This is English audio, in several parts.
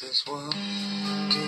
this world.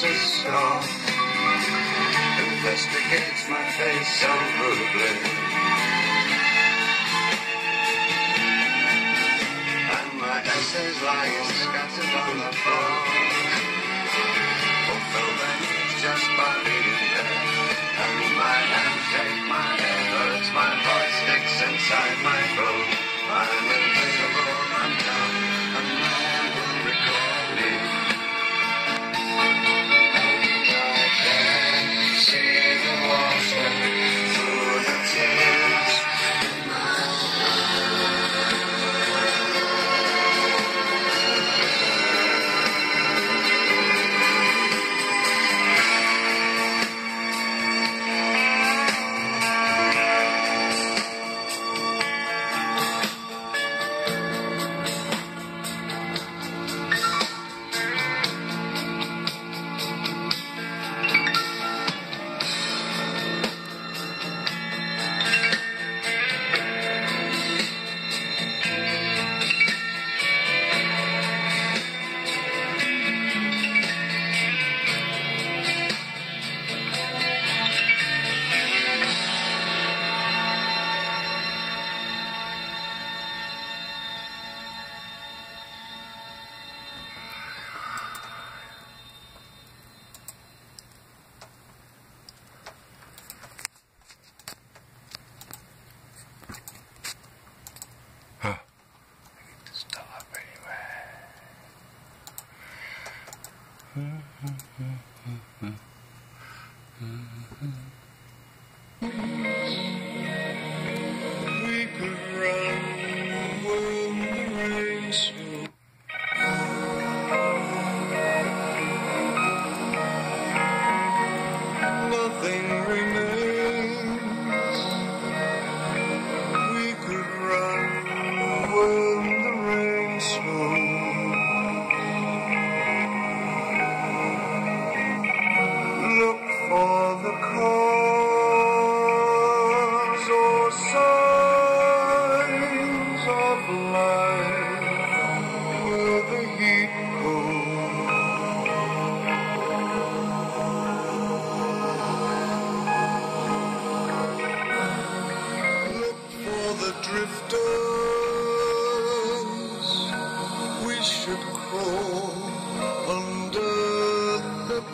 Francisco investigates my face so rudely. And my essays lying scattered on the floor.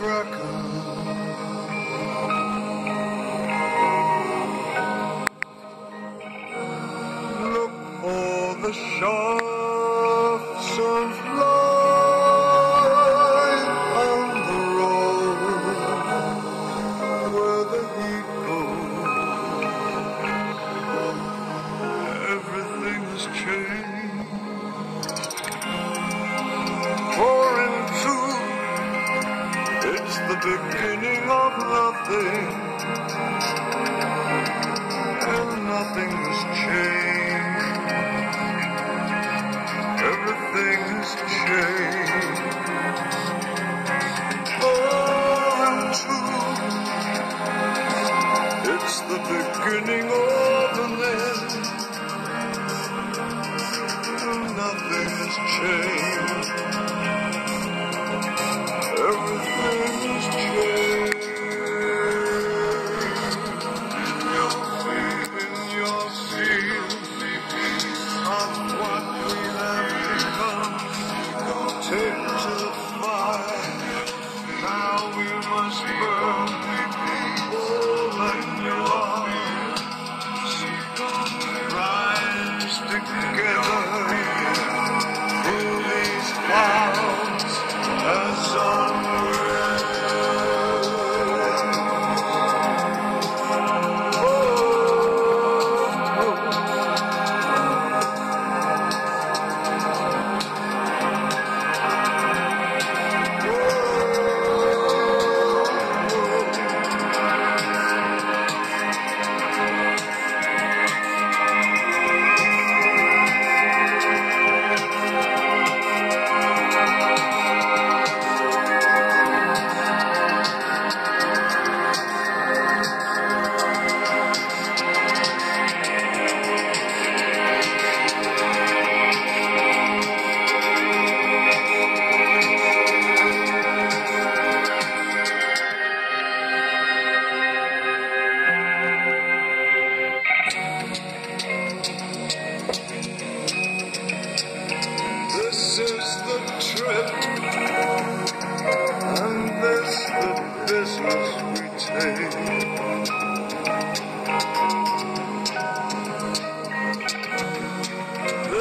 Africa. good.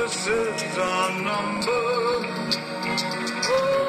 This is our number. Oh,